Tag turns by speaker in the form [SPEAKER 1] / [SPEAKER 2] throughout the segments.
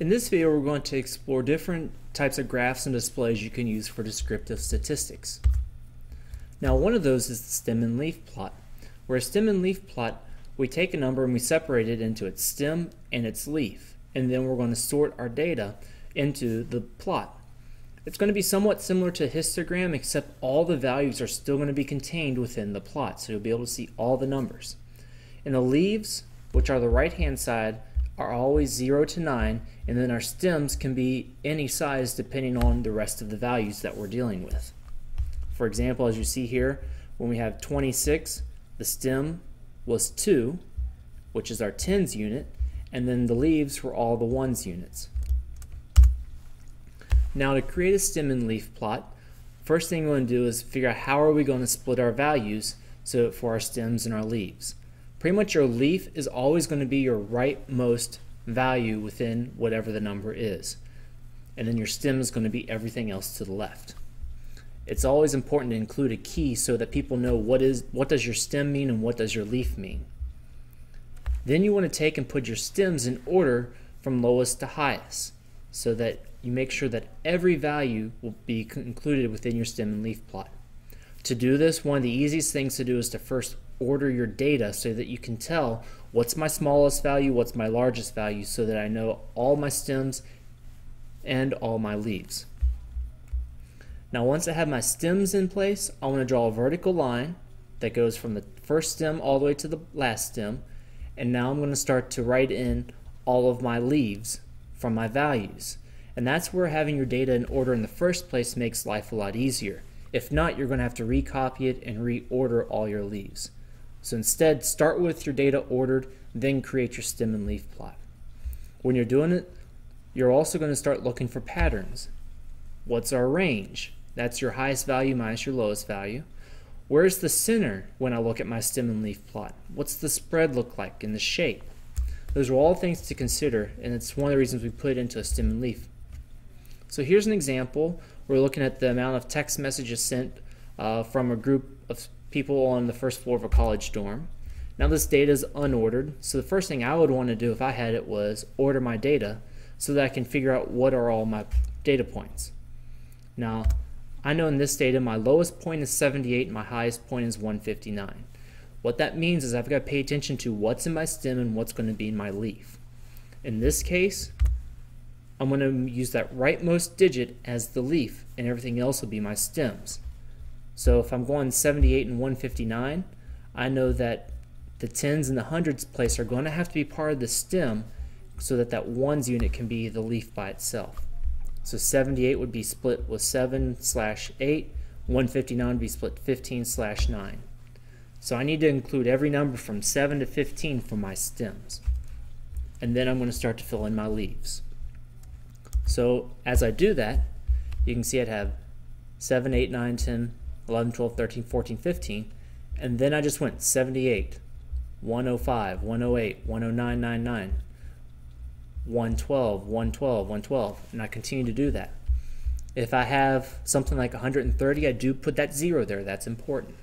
[SPEAKER 1] In this video, we're going to explore different types of graphs and displays you can use for descriptive statistics. Now, one of those is the stem and leaf plot. Where a stem and leaf plot, we take a number and we separate it into its stem and its leaf, and then we're going to sort our data into the plot. It's going to be somewhat similar to a histogram, except all the values are still going to be contained within the plot, so you'll be able to see all the numbers. In the leaves, which are the right-hand side, are always 0 to 9, and then our stems can be any size depending on the rest of the values that we're dealing with. For example, as you see here, when we have 26, the stem was 2, which is our tens unit, and then the leaves were all the ones units. Now to create a stem and leaf plot, first thing we're going to do is figure out how are we going to split our values so for our stems and our leaves. Pretty much your leaf is always going to be your rightmost value within whatever the number is. And then your stem is going to be everything else to the left. It's always important to include a key so that people know what is what does your stem mean and what does your leaf mean. Then you want to take and put your stems in order from lowest to highest so that you make sure that every value will be included within your stem and leaf plot. To do this, one of the easiest things to do is to first order your data so that you can tell what's my smallest value, what's my largest value, so that I know all my stems and all my leaves. Now once I have my stems in place, I want to draw a vertical line that goes from the first stem all the way to the last stem, and now I'm going to start to write in all of my leaves from my values. And that's where having your data in order in the first place makes life a lot easier. If not, you're going to have to recopy it and reorder all your leaves. So instead, start with your data ordered, then create your stem and leaf plot. When you're doing it, you're also going to start looking for patterns. What's our range? That's your highest value minus your lowest value. Where's the center when I look at my stem and leaf plot? What's the spread look like in the shape? Those are all things to consider, and it's one of the reasons we put it into a stem and leaf. So here's an example. We're looking at the amount of text messages sent uh, from a group of people on the first floor of a college dorm. Now this data is unordered, so the first thing I would want to do if I had it was order my data so that I can figure out what are all my data points. Now, I know in this data my lowest point is 78 and my highest point is 159. What that means is I've got to pay attention to what's in my stem and what's going to be in my leaf. In this case, I'm going to use that rightmost digit as the leaf and everything else will be my stems. So if I'm going 78 and 159, I know that the tens and the hundreds place are going to have to be part of the stem so that that ones unit can be the leaf by itself. So 78 would be split with 7 slash 8, 159 would be split 15 slash 9. So I need to include every number from 7 to 15 for my stems. And then I'm going to start to fill in my leaves. So as I do that, you can see I'd have 7, 8, 9, 10, 11, 12, 13, 14, 15, and then I just went 78, 105, 108, 109.99, 112, 112, 112, and I continue to do that. If I have something like 130, I do put that zero there. That's important.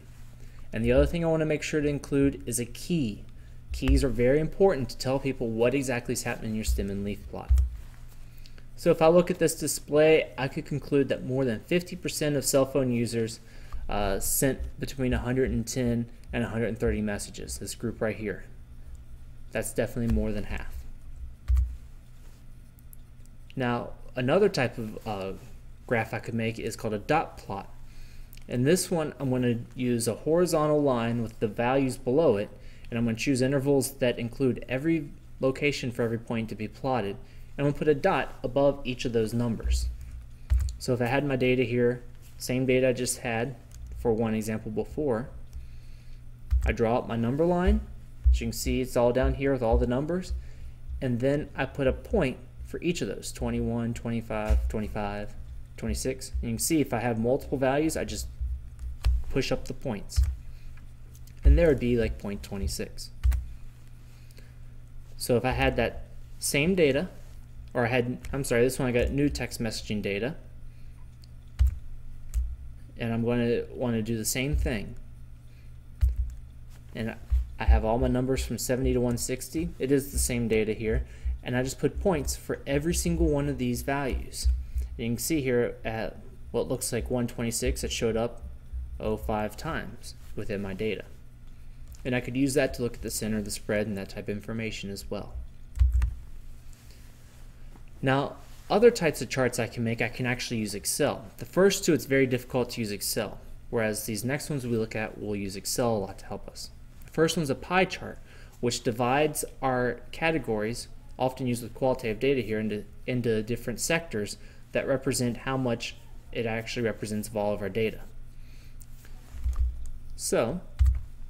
[SPEAKER 1] And the other thing I want to make sure to include is a key. Keys are very important to tell people what exactly is happening in your stem and leaf plot. So if I look at this display, I could conclude that more than 50% of cell phone users uh, sent between 110 and 130 messages, this group right here. That's definitely more than half. Now, another type of uh, graph I could make is called a dot plot. In this one, I'm going to use a horizontal line with the values below it, and I'm going to choose intervals that include every location for every point to be plotted, and I'm going to put a dot above each of those numbers. So if I had my data here, same data I just had, for one example before. I draw up my number line. As you can see, it's all down here with all the numbers. And then I put a point for each of those, 21, 25, 25, 26. And you can see if I have multiple values, I just push up the points. And there would be like point 26. So if I had that same data, or I had, I'm sorry, this one I got new text messaging data, and I'm going to want to do the same thing. And I have all my numbers from 70 to 160. It is the same data here. and I just put points for every single one of these values. And you can see here at what looks like 126 it showed up 05 times within my data. And I could use that to look at the center of the spread and that type of information as well. Now, other types of charts I can make, I can actually use Excel. The first two, it's very difficult to use Excel, whereas these next ones we look at, we'll use Excel a lot to help us. The first one's a pie chart, which divides our categories, often used with qualitative data here, into, into different sectors that represent how much it actually represents of all of our data. So,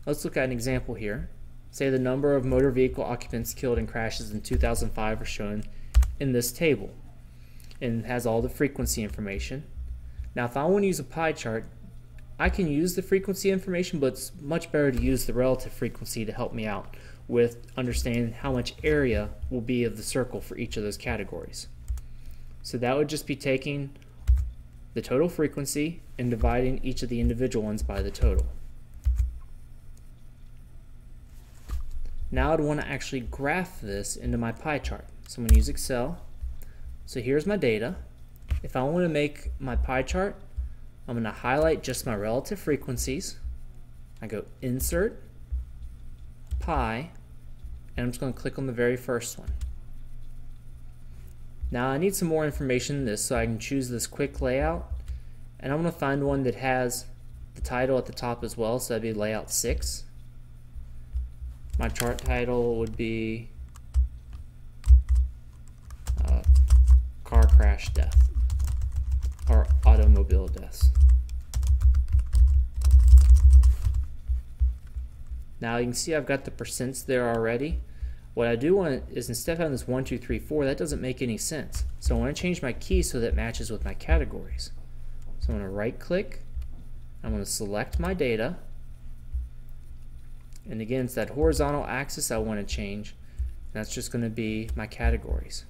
[SPEAKER 1] let's look at an example here. Say the number of motor vehicle occupants killed in crashes in 2005 are shown in this table and has all the frequency information. Now if I want to use a pie chart, I can use the frequency information, but it's much better to use the relative frequency to help me out with understanding how much area will be of the circle for each of those categories. So that would just be taking the total frequency and dividing each of the individual ones by the total. Now I'd want to actually graph this into my pie chart. So I'm going to use Excel. So here's my data. If I want to make my pie chart, I'm going to highlight just my relative frequencies. I go Insert, Pie, and I'm just going to click on the very first one. Now I need some more information in this so I can choose this quick layout and I'm going to find one that has the title at the top as well so that'd be layout 6. My chart title would be crash death or automobile deaths. Now you can see I've got the percents there already. What I do want is instead of having this 1, 2, 3, 4, that doesn't make any sense. So I want to change my key so that matches with my categories. So I'm going to right click, I'm going to select my data, and again it's that horizontal axis I want to change. That's just going to be my categories.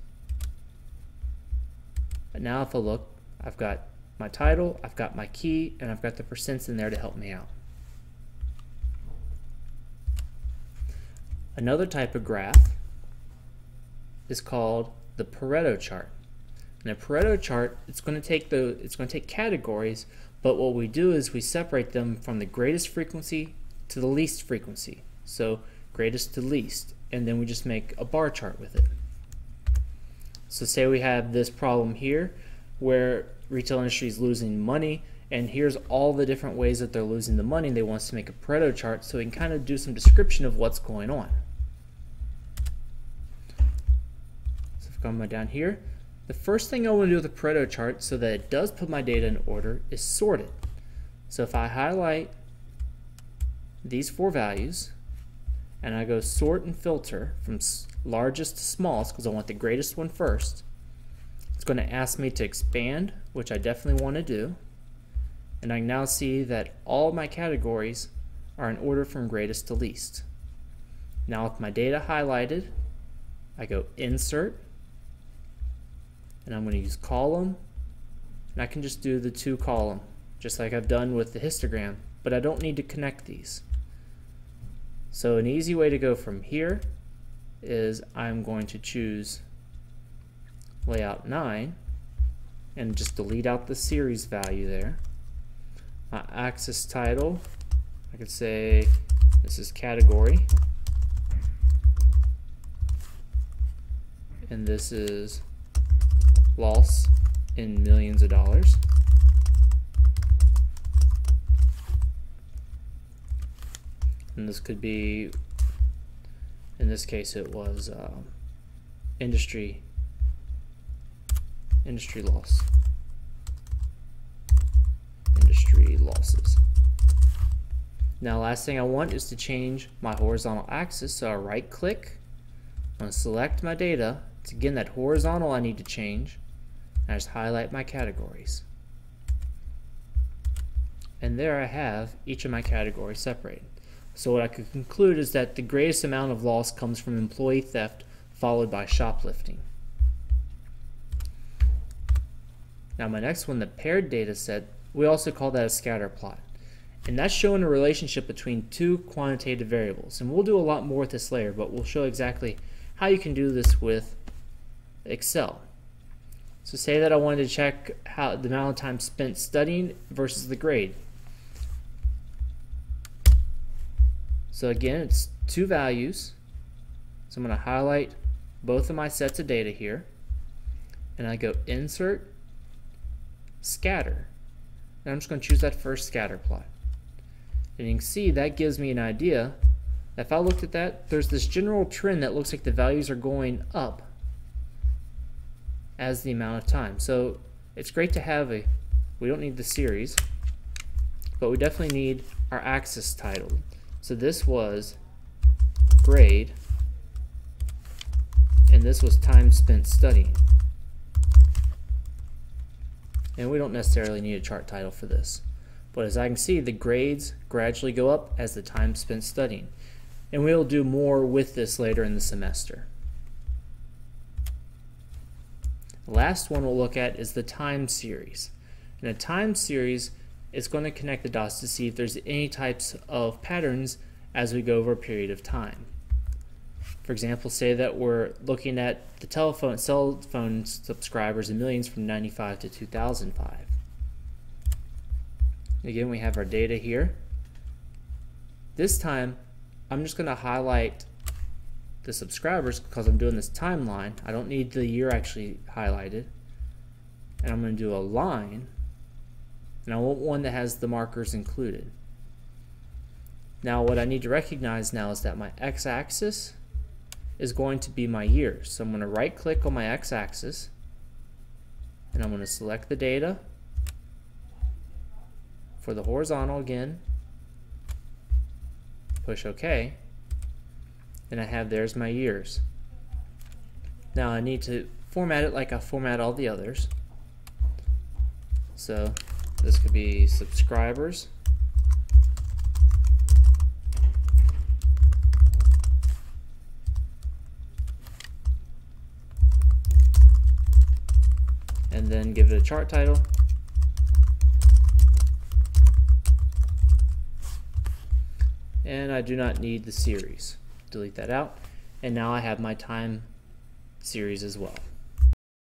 [SPEAKER 1] But now if I look, I've got my title, I've got my key, and I've got the percents in there to help me out. Another type of graph is called the Pareto chart. In a Pareto chart, it's going to take the it's going to take categories, but what we do is we separate them from the greatest frequency to the least frequency. So greatest to least, and then we just make a bar chart with it. So say we have this problem here where retail industry is losing money and here's all the different ways that they're losing the money. and They want us to make a Pareto chart so we can kind of do some description of what's going on. So if I come down here, the first thing I want to do with a Pareto chart so that it does put my data in order is sort it. So if I highlight these four values and I go sort and filter from largest to smallest because I want the greatest one first. It's going to ask me to expand, which I definitely want to do. And I now see that all my categories are in order from greatest to least. Now with my data highlighted, I go Insert, and I'm going to use Column, and I can just do the two column, just like I've done with the histogram, but I don't need to connect these. So an easy way to go from here is I'm going to choose layout 9 and just delete out the series value there. My axis title, I could say this is category and this is loss in millions of dollars. And this could be in this case it was um, industry industry loss. Industry losses. Now last thing I want is to change my horizontal axis so I right click I'm going to select my data. It's again that horizontal I need to change. And I just highlight my categories. And there I have each of my categories separated so what I could conclude is that the greatest amount of loss comes from employee theft followed by shoplifting. Now my next one, the paired data set, we also call that a scatter plot. And that's showing a relationship between two quantitative variables. And we'll do a lot more with this later, but we'll show exactly how you can do this with Excel. So say that I wanted to check how the amount of time spent studying versus the grade. So again, it's two values. So I'm going to highlight both of my sets of data here. And I go Insert, Scatter. And I'm just going to choose that first scatter plot. And you can see that gives me an idea. If I looked at that, there's this general trend that looks like the values are going up as the amount of time. So it's great to have a, we don't need the series, but we definitely need our axis titled. So this was grade, and this was time spent studying. And we don't necessarily need a chart title for this. But as I can see, the grades gradually go up as the time spent studying. And we'll do more with this later in the semester. The last one we'll look at is the time series. In a time series, it's going to connect the dots to see if there's any types of patterns as we go over a period of time. For example, say that we're looking at the telephone cell phone subscribers in millions from 95 to 2005. Again, we have our data here. This time, I'm just going to highlight the subscribers because I'm doing this timeline. I don't need the year actually highlighted. And I'm going to do a line. And I want one that has the markers included. Now what I need to recognize now is that my x-axis is going to be my years. So I'm going to right click on my x-axis and I'm going to select the data for the horizontal again, push OK, and I have there's my years. Now I need to format it like I format all the others. So this could be subscribers. And then give it a chart title. And I do not need the series delete that out. And now I have my time series as well.